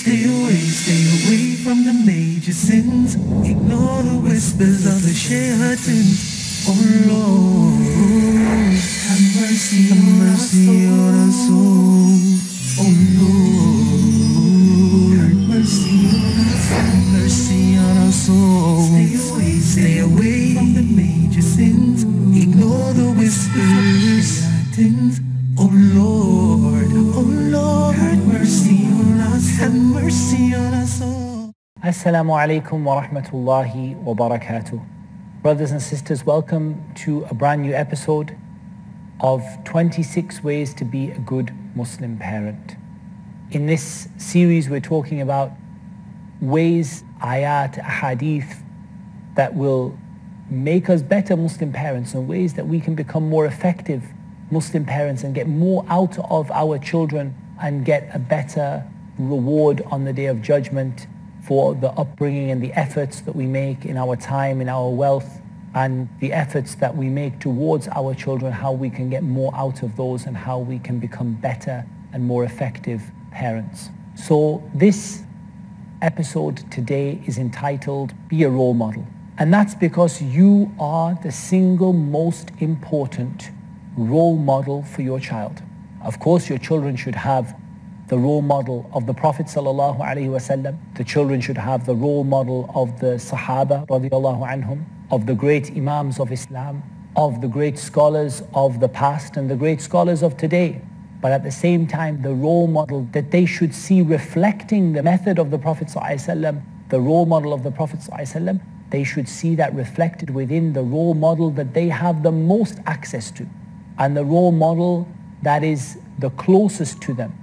Stay away, stay away from the major sins. Ignore the whispers of the shayateen. Oh Lord, have mercy, have mercy on our souls. Oh Lord, have mercy on us, have mercy on our souls. Assalamu alaikum wa rahmatullahi wa barakatuh. Brothers and sisters, welcome to a brand new episode of 26 Ways to Be a Good Muslim Parent. In this series, we're talking about ways, ayat, hadith that will make us better Muslim parents and ways that we can become more effective Muslim parents and get more out of our children and get a better reward on the day of judgment for the upbringing and the efforts that we make in our time, in our wealth, and the efforts that we make towards our children, how we can get more out of those and how we can become better and more effective parents. So this episode today is entitled Be a Role Model. And that's because you are the single most important role model for your child. Of course, your children should have the role model of the Prophet sallallahu. The children should have the role model of the Sahaba radiallahu of the great Imams of Islam, of the great scholars of the past and the great scholars of today. But at the same time, the role model that they should see reflecting the method of the Prophet ﷺ, the role model of the Prophet ﷺ, they should see that reflected within the role model that they have the most access to and the role model that is the closest to them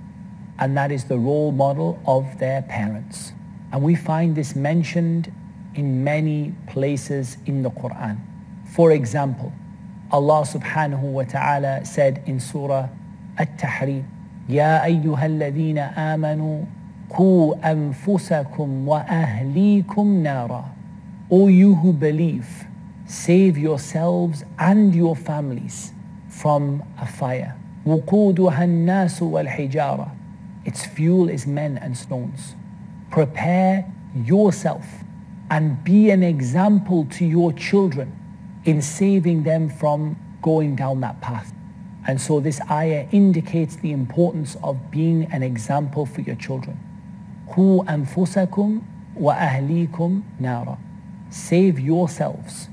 and that is the role model of their parents. And we find this mentioned in many places in the Quran. For example, Allah subhanahu wa ta'ala said in Surah At-Tahrim, يا أيها الذين آمنوا قوا أنفسكم وأهليكم نارا O you who believe, save yourselves and your families from a fire. وقودها الناس والحجارة its fuel is men and stones. Prepare yourself and be an example to your children in saving them from going down that path. And so this ayah indicates the importance of being an example for your children. Who anfusakum wa ahlikum nara. Save yourselves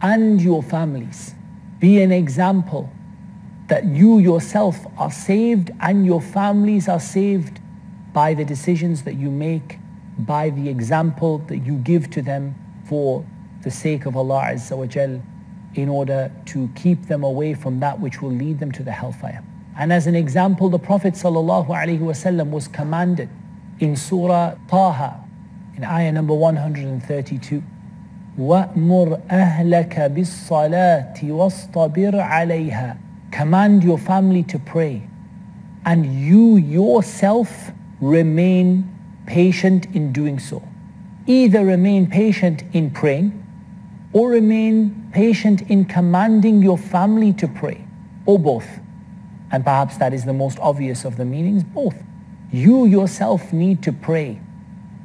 and your families. Be an example that you yourself are saved and your families are saved by the decisions that you make, by the example that you give to them for the sake of Allah Azza wa Jal in order to keep them away from that which will lead them to the hellfire. And as an example, the Prophet ﷺ was commanded in Surah Taha, in ayah number 132, وَأْمُرْ أَهْلَكَ بِالصَّلَاةِ وَاصْطَبِرْ عَلَيْهَا Command your family to pray. And you yourself remain patient in doing so. Either remain patient in praying or remain patient in commanding your family to pray, or both. And perhaps that is the most obvious of the meanings, both. You yourself need to pray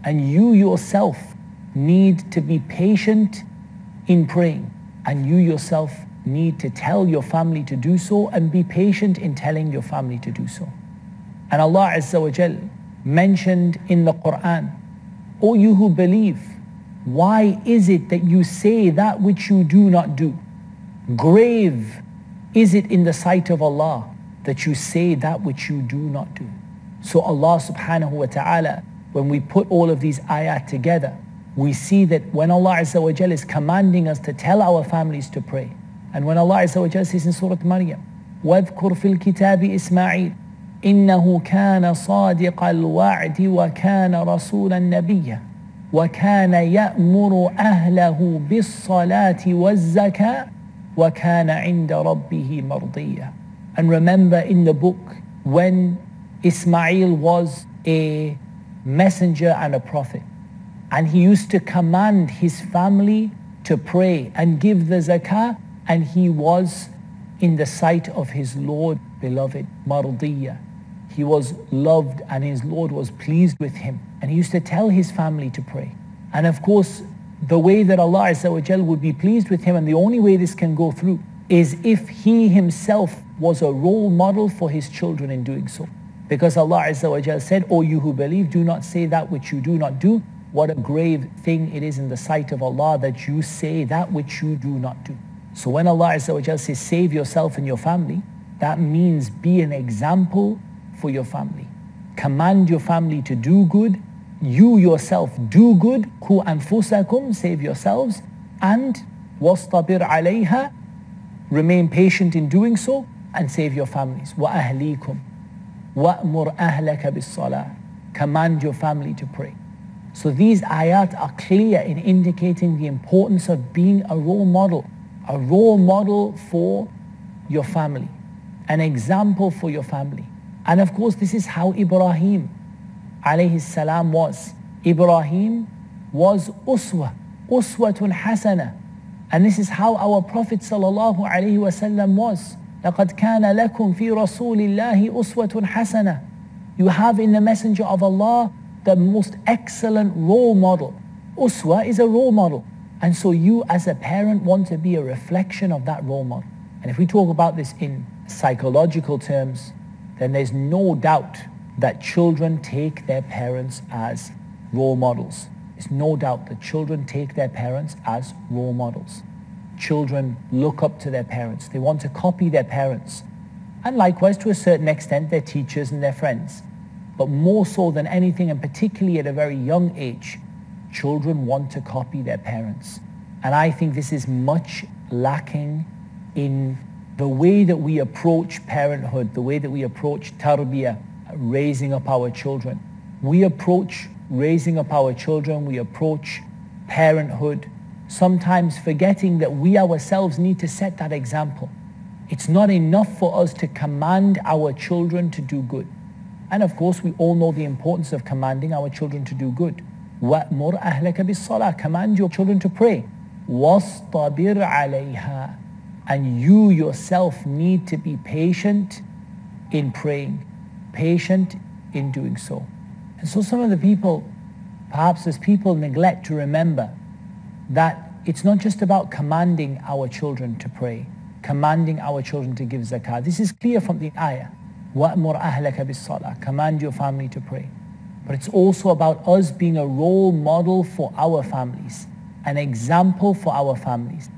and you yourself need to be patient in praying and you yourself need to tell your family to do so and be patient in telling your family to do so. And Allah Azza wa Jal mentioned in the Quran, O you who believe, why is it that you say that which you do not do? Grave is it in the sight of Allah that you say that which you do not do. So Allah subhanahu wa ta'ala, when we put all of these ayat together, we see that when Allah Azza wa Jal is commanding us to tell our families to pray, and when Allah Azza wa Jal says in Surah Maryam, وَاذْكُرْ فِي الْكِتَابِ إِسْمَاعِيلَ إِنَّهُ كَانَ صَادِقَ الْوَعْدِ وَكَانَ رَسُولًا نَبِيًّا وكان يأمر أهله بالصلاة والزكاة وكان عند ربه مرضيا And remember in the book when Ismail was a messenger and a prophet and he used to command his family to pray and give the zakah and he was in the sight of his Lord beloved, mardiya. he was loved and his Lord was pleased with him. And he used to tell his family to pray. And of course, the way that Allah Azza would be pleased with him and the only way this can go through is if he himself was a role model for his children in doing so. Because Allah Azza said, O you who believe, do not say that which you do not do. What a grave thing it is in the sight of Allah that you say that which you do not do. So when Allah says, save yourself and your family, that means be an example for your family. Command your family to do good. You yourself do good. Ku anfusakum, save yourselves. And wastabir alayha, remain patient in doing so and save your families. Wa ahlikum. Wa'mur ahlaka bis. Command your family to pray. So these ayat are clear in indicating the importance of being a role model A role model for your family. An example for your family. And of course, this is how Ibrahim alayhi salam was. Ibrahim was uswa, uswatun hasana. And this is how our Prophet sallallahu alayhi wasallam was. لَقَدْ كَانَ لَكُمْ فِي رَسُولِ اللَّهِ أُسْوَةٌ حَسَنَةٌ You have in the Messenger of Allah the most excellent role model. Uswa is a role model. And so you as a parent want to be a reflection of that role model. And if we talk about this in psychological terms, then there's no doubt that children take their parents as role models. There's no doubt that children take their parents as role models. Children look up to their parents. They want to copy their parents. And likewise, to a certain extent, their teachers and their friends. But more so than anything, and particularly at a very young age, children want to copy their parents. And I think this is much lacking in the way that we approach parenthood, the way that we approach tarbiyah, raising up our children. We approach raising up our children, we approach parenthood, sometimes forgetting that we ourselves need to set that example. It's not enough for us to command our children to do good. And of course, we all know the importance of commanding our children to do good. وَأْمُرْ أَهْلَكَ بِالصَّلَاةِ Command your children to pray. وَاصْطَبِرْ عَلَيْهَا and you yourself need to be patient in praying, patient in doing so. And so some of the people, perhaps as people neglect to remember that it's not just about commanding our children to pray, commanding our children to give zakah. This is clear from the ayah. وَأْمُرْ أَهْلَكَ بِالصَّلَاةِ Command your family to pray. But it's also about us being a role model for our families, an example for our families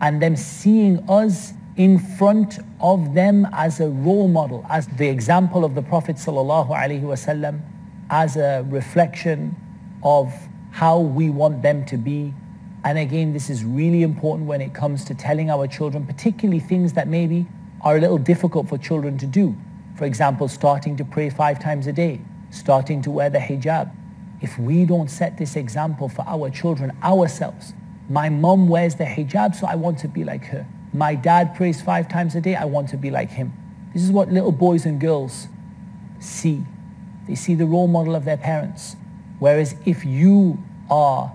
and them seeing us in front of them as a role model, as the example of the Prophet ﷺ, as a reflection of how we want them to be. And again, this is really important when it comes to telling our children, particularly things that maybe are a little difficult for children to do. For example, starting to pray five times a day, starting to wear the hijab. If we don't set this example for our children ourselves, my mom wears the hijab, so I want to be like her. My dad prays five times a day, I want to be like him. This is what little boys and girls see. They see the role model of their parents. Whereas if you are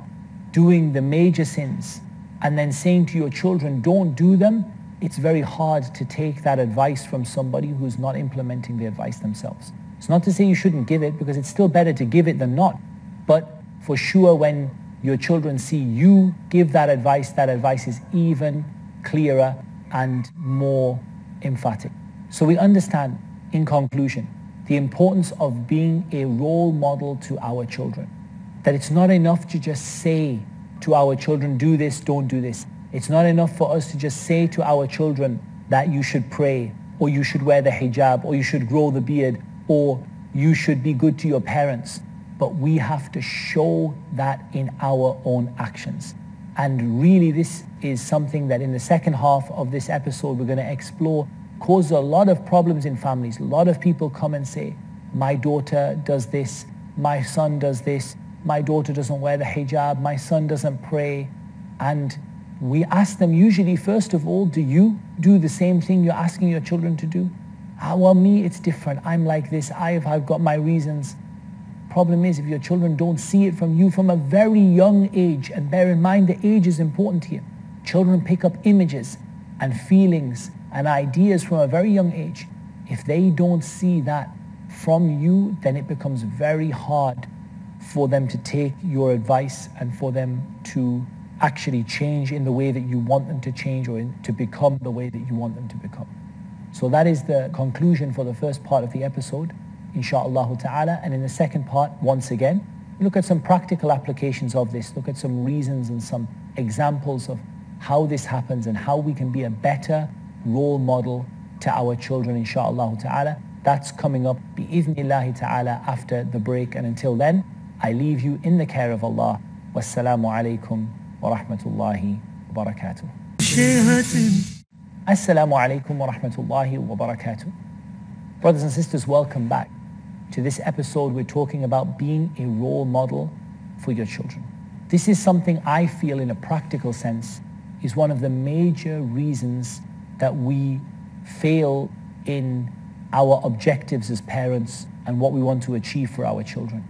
doing the major sins and then saying to your children, don't do them, it's very hard to take that advice from somebody who's not implementing the advice themselves. It's not to say you shouldn't give it because it's still better to give it than not. But for sure when your children see you give that advice, that advice is even clearer and more emphatic. So we understand, in conclusion, the importance of being a role model to our children. That it's not enough to just say to our children, do this, don't do this. It's not enough for us to just say to our children that you should pray, or you should wear the hijab, or you should grow the beard, or you should be good to your parents but we have to show that in our own actions. And really this is something that in the second half of this episode we're going to explore causes a lot of problems in families. A lot of people come and say, my daughter does this, my son does this, my daughter doesn't wear the hijab, my son doesn't pray. And we ask them usually, first of all, do you do the same thing you're asking your children to do? Ah, well, me, it's different. I'm like this. I've, I've got my reasons. Problem is if your children don't see it from you from a very young age, and bear in mind the age is important here. Children pick up images and feelings and ideas from a very young age. If they don't see that from you, then it becomes very hard for them to take your advice and for them to actually change in the way that you want them to change or in, to become the way that you want them to become. So that is the conclusion for the first part of the episode, inshaAllah ta'ala. And in the second part, once again, look at some practical applications of this, look at some reasons and some examples of how this happens and how we can be a better role model to our children, inshaAllah ta'ala. That's coming up, bi'idhnillahi ta'ala, after the break. And until then, I leave you in the care of Allah. Wassalamu alaikum wa rahmatullahi wa barakatuh. Assalamu alaikum wa rahmatullahi wa barakatuh. Brothers and sisters, welcome back. To this episode, we're talking about being a role model for your children. This is something I feel in a practical sense is one of the major reasons that we fail in our objectives as parents and what we want to achieve for our children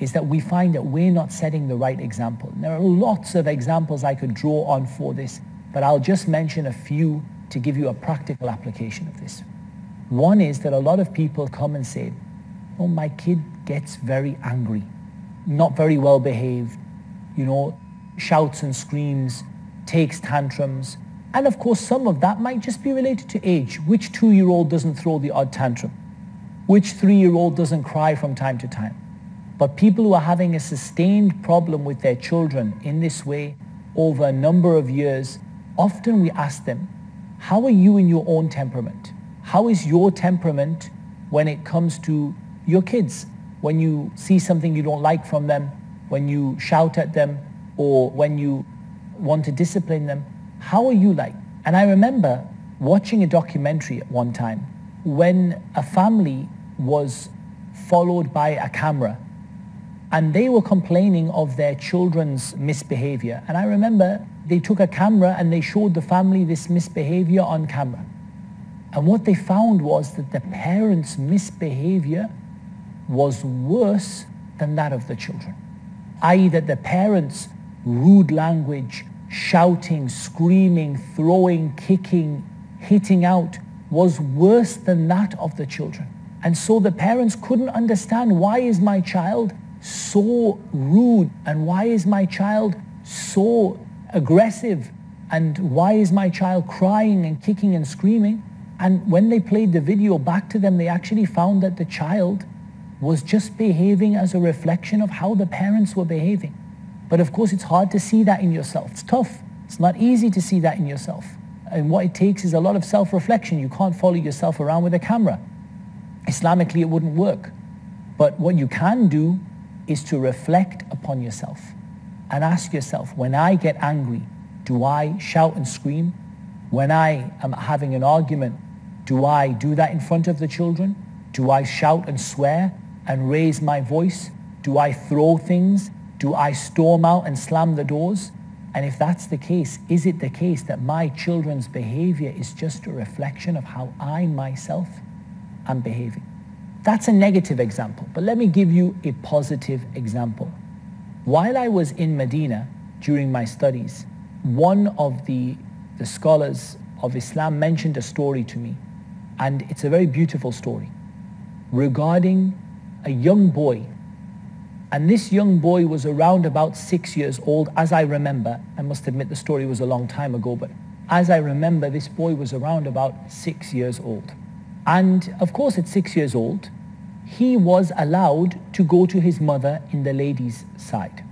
is that we find that we're not setting the right example. And there are lots of examples I could draw on for this, but I'll just mention a few to give you a practical application of this. One is that a lot of people come and say, oh, my kid gets very angry, not very well behaved, you know, shouts and screams, takes tantrums. And of course, some of that might just be related to age. Which two-year-old doesn't throw the odd tantrum? Which three-year-old doesn't cry from time to time? But people who are having a sustained problem with their children in this way over a number of years, often we ask them, how are you in your own temperament? How is your temperament when it comes to your kids? When you see something you don't like from them, when you shout at them, or when you want to discipline them, how are you like? And I remember watching a documentary at one time when a family was followed by a camera and they were complaining of their children's misbehavior. And I remember they took a camera and they showed the family this misbehavior on camera. And what they found was that the parents' misbehavior was worse than that of the children. I.e. that the parents' rude language, shouting, screaming, throwing, kicking, hitting out was worse than that of the children. And so the parents couldn't understand why is my child so rude and why is my child so aggressive and why is my child crying and kicking and screaming? And when they played the video back to them, they actually found that the child was just behaving as a reflection of how the parents were behaving. But of course, it's hard to see that in yourself. It's tough. It's not easy to see that in yourself. And what it takes is a lot of self-reflection. You can't follow yourself around with a camera. Islamically, it wouldn't work. But what you can do is to reflect upon yourself and ask yourself, when I get angry, do I shout and scream? When I am having an argument, do I do that in front of the children? Do I shout and swear and raise my voice? Do I throw things? Do I storm out and slam the doors? And if that's the case, is it the case that my children's behavior is just a reflection of how I myself am behaving? That's a negative example, but let me give you a positive example. While I was in Medina during my studies, one of the, the scholars of Islam mentioned a story to me, and it's a very beautiful story, regarding a young boy. And this young boy was around about six years old, as I remember. I must admit the story was a long time ago, but as I remember, this boy was around about six years old. And of course at six years old, he was allowed to go to his mother in the ladies' side.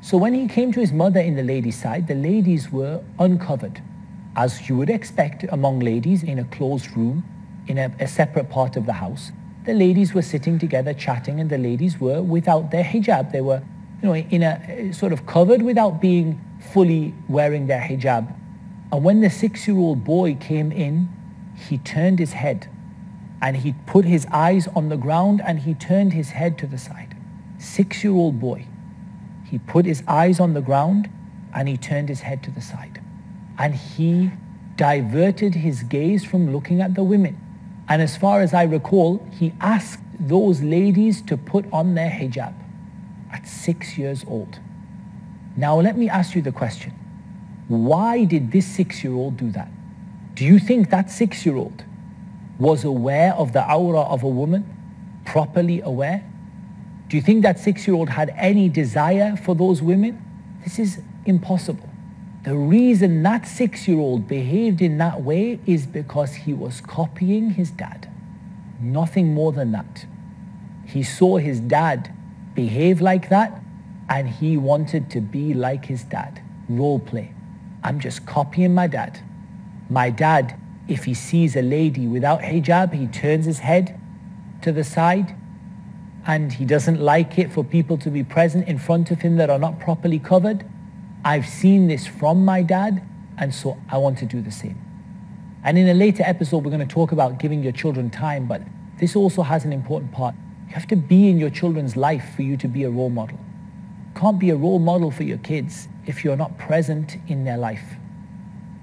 So when he came to his mother in the ladies' side, the ladies were uncovered, as you would expect among ladies in a closed room, in a, a separate part of the house. The ladies were sitting together chatting and the ladies were without their hijab. They were you know, in a sort of covered without being fully wearing their hijab. And when the six-year-old boy came in, he turned his head and he put his eyes on the ground and he turned his head to the side. Six-year-old boy. He put his eyes on the ground and he turned his head to the side. And he diverted his gaze from looking at the women. And as far as I recall, he asked those ladies to put on their hijab at six years old. Now let me ask you the question. Why did this six-year-old do that? Do you think that six-year-old was aware of the awrah of a woman? properly aware? Do you think that six-year-old had any desire for those women? This is impossible. The reason that six-year-old behaved in that way is because he was copying his dad. Nothing more than that. He saw his dad behave like that and he wanted to be like his dad. Role play. I'm just copying my dad. My dad, if he sees a lady without hijab, he turns his head to the side and he doesn't like it for people to be present in front of him that are not properly covered. I've seen this from my dad, and so I want to do the same. And in a later episode, we're going to talk about giving your children time, but this also has an important part. You have to be in your children's life for you to be a role model. Can't be a role model for your kids if you're not present in their life.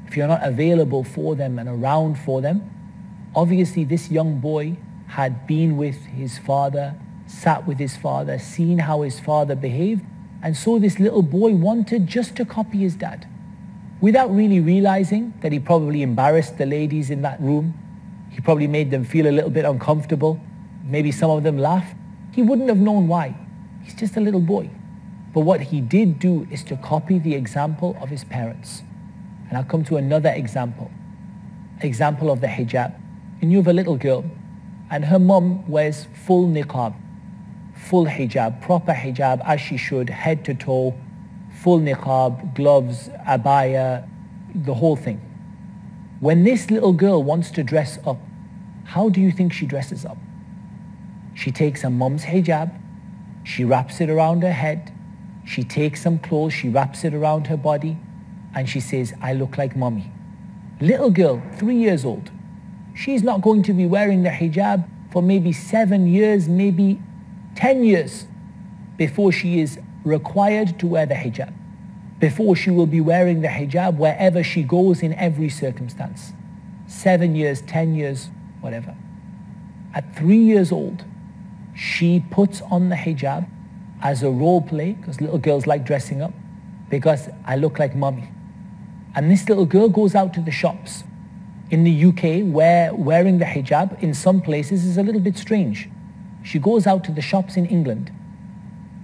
If you're not available for them and around for them. Obviously, this young boy had been with his father, sat with his father, seen how his father behaved, and so this little boy wanted just to copy his dad. Without really realizing that he probably embarrassed the ladies in that room, he probably made them feel a little bit uncomfortable, maybe some of them laughed. He wouldn't have known why. He's just a little boy. But what he did do is to copy the example of his parents. And I'll come to another example. Example of the hijab. You have a little girl and her mum wears full niqab full hijab, proper hijab as she should, head to toe, full niqab, gloves, abaya, the whole thing. When this little girl wants to dress up, how do you think she dresses up? She takes her mum's hijab, she wraps it around her head, she takes some clothes, she wraps it around her body, and she says, I look like mommy. Little girl, three years old. She's not going to be wearing the hijab for maybe seven years, maybe 10 years before she is required to wear the hijab, before she will be wearing the hijab wherever she goes in every circumstance. Seven years, 10 years, whatever. At three years old, she puts on the hijab as a role play, because little girls like dressing up, because I look like mommy. And this little girl goes out to the shops. In the UK, where wearing the hijab in some places is a little bit strange. She goes out to the shops in England.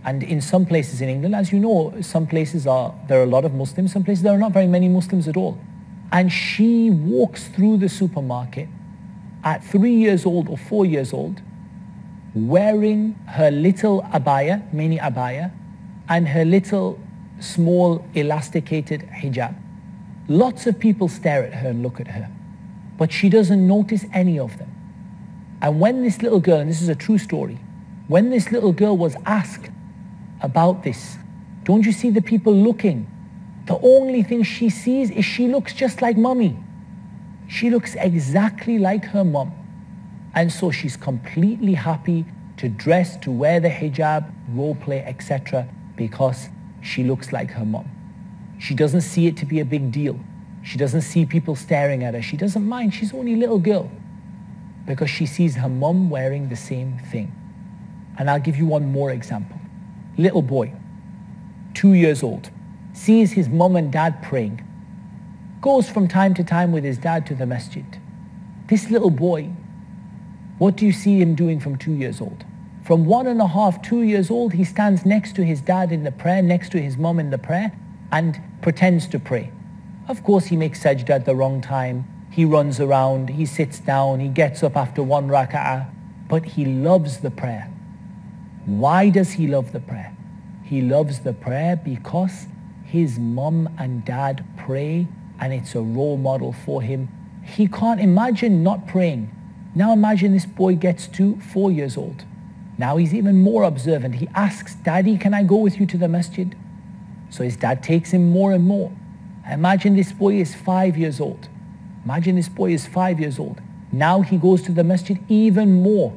And in some places in England, as you know, some places are, there are a lot of Muslims, some places there are not very many Muslims at all. And she walks through the supermarket at three years old or four years old, wearing her little abaya, mini abaya, and her little small elasticated hijab. Lots of people stare at her and look at her, but she doesn't notice any of them. And when this little girl, and this is a true story, when this little girl was asked about this, don't you see the people looking? The only thing she sees is she looks just like mommy. She looks exactly like her mom. And so she's completely happy to dress, to wear the hijab, role play, etc. because she looks like her mom. She doesn't see it to be a big deal. She doesn't see people staring at her. She doesn't mind. She's only a little girl because she sees her mum wearing the same thing. And I'll give you one more example. Little boy, two years old, sees his mum and dad praying, goes from time to time with his dad to the masjid. This little boy, what do you see him doing from two years old? From one and a half, two years old, he stands next to his dad in the prayer, next to his mum in the prayer, and pretends to pray. Of course, he makes sajda at the wrong time. He runs around, he sits down, he gets up after one rak'ah, but he loves the prayer. Why does he love the prayer? He loves the prayer because his mum and dad pray and it's a role model for him. He can't imagine not praying. Now imagine this boy gets to four years old. Now he's even more observant. He asks, Daddy, can I go with you to the masjid? So his dad takes him more and more. Imagine this boy is five years old. Imagine this boy is five years old. Now he goes to the masjid even more.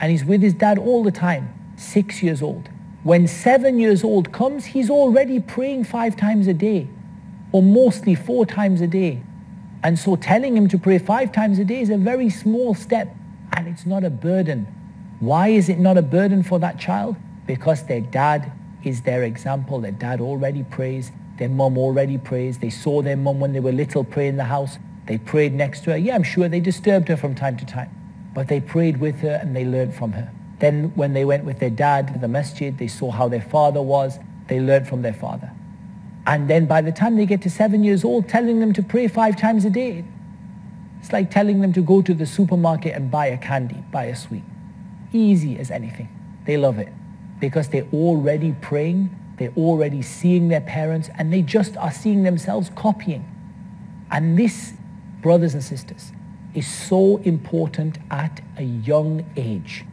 And he's with his dad all the time, six years old. When seven years old comes, he's already praying five times a day, or mostly four times a day. And so telling him to pray five times a day is a very small step, and it's not a burden. Why is it not a burden for that child? Because their dad is their example. Their dad already prays. Their mom already prays. They saw their mom when they were little pray in the house. They prayed next to her. Yeah, I'm sure they disturbed her from time to time. But they prayed with her and they learned from her. Then when they went with their dad to the masjid, they saw how their father was. They learned from their father. And then by the time they get to seven years old, telling them to pray five times a day. It's like telling them to go to the supermarket and buy a candy, buy a sweet. Easy as anything. They love it because they're already praying, they're already seeing their parents, and they just are seeing themselves copying. And this, brothers and sisters, is so important at a young age.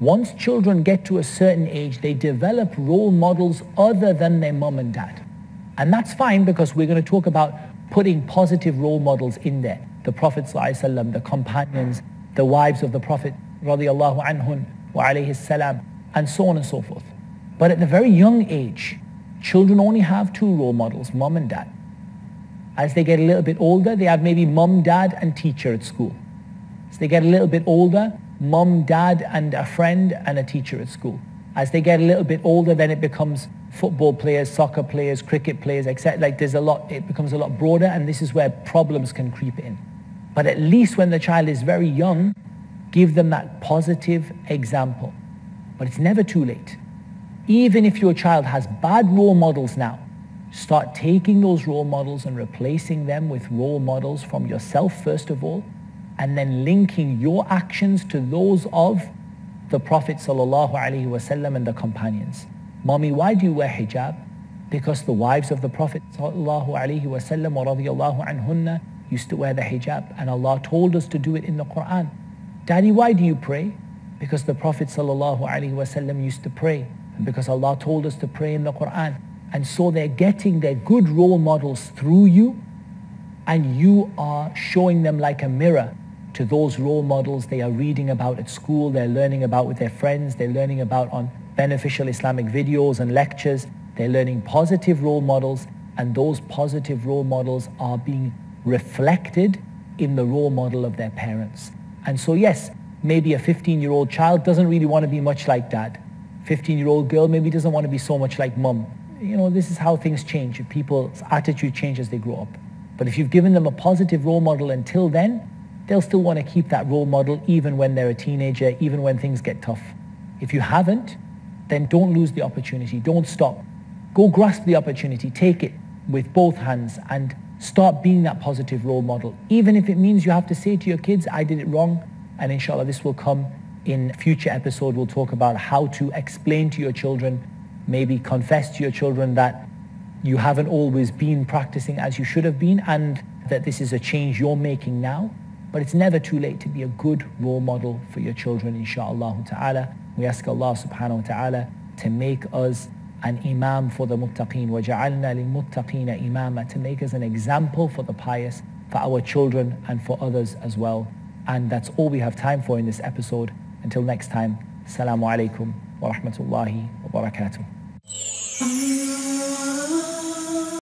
Once children get to a certain age, they develop role models other than their mom and dad. And that's fine because we're going to talk about putting positive role models in there. The Prophet ﷺ, the companions, the wives of the Prophet radiallahu wa alayhi salam, and so on and so forth. But at the very young age, children only have two role models, mom and dad. As they get a little bit older, they have maybe mom, dad, and teacher at school. As they get a little bit older, mom, dad, and a friend and a teacher at school. As they get a little bit older, then it becomes football players, soccer players, cricket players, etc. Like there's a lot, it becomes a lot broader, and this is where problems can creep in. But at least when the child is very young, give them that positive example. But it's never too late. Even if your child has bad role models now, Start taking those role models and replacing them with role models from yourself first of all, and then linking your actions to those of the Prophet ﷺ and the companions. Mommy, why do you wear hijab? Because the wives of the Prophet ﷺ used to wear the hijab and Allah told us to do it in the Quran. Daddy, why do you pray? Because the Prophet ﷺ used to pray and because Allah told us to pray in the Quran. And so they're getting their good role models through you and you are showing them like a mirror to those role models they are reading about at school, they're learning about with their friends, they're learning about on beneficial Islamic videos and lectures. They're learning positive role models and those positive role models are being reflected in the role model of their parents. And so yes, maybe a 15-year-old child doesn't really want to be much like dad. 15-year-old girl maybe doesn't want to be so much like mom you know, this is how things change. People's attitude changes as they grow up. But if you've given them a positive role model until then, they'll still want to keep that role model even when they're a teenager, even when things get tough. If you haven't, then don't lose the opportunity. Don't stop. Go grasp the opportunity. Take it with both hands and start being that positive role model. Even if it means you have to say to your kids, I did it wrong And inshallah, this will come in future episode. We'll talk about how to explain to your children maybe confess to your children that you haven't always been practicing as you should have been and that this is a change you're making now. But it's never too late to be a good role model for your children, inshaAllah ta'ala. We ask Allah subhanahu wa ta'ala to make us an imam for the muttaqeen. وَجَعَلْنَا لِلْمُتَّقِينَ imama To make us an example for the pious, for our children and for others as well. And that's all we have time for in this episode. Until next time, Assalamu alaikum wa rahmatullahi wa barakatuh.